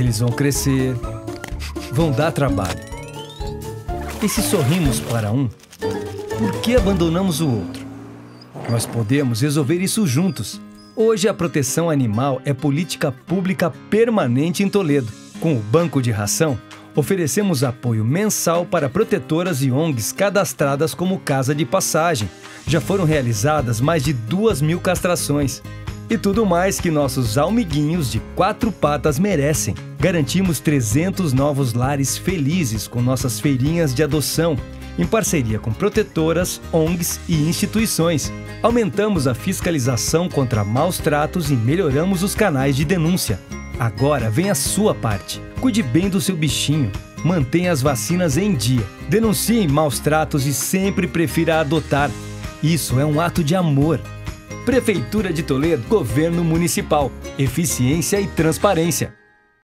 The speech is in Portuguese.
Eles vão crescer, vão dar trabalho. E se sorrimos para um, por que abandonamos o outro? Nós podemos resolver isso juntos. Hoje a proteção animal é política pública permanente em Toledo. Com o Banco de Ração, oferecemos apoio mensal para protetoras e ONGs cadastradas como casa de passagem. Já foram realizadas mais de duas mil castrações. E tudo mais que nossos almiguinhos de quatro patas merecem. Garantimos 300 novos lares felizes com nossas feirinhas de adoção, em parceria com protetoras, ONGs e instituições. Aumentamos a fiscalização contra maus tratos e melhoramos os canais de denúncia. Agora vem a sua parte. Cuide bem do seu bichinho. Mantenha as vacinas em dia. Denuncie maus tratos e sempre prefira adotar. Isso é um ato de amor. Prefeitura de Toledo, Governo Municipal, Eficiência e Transparência.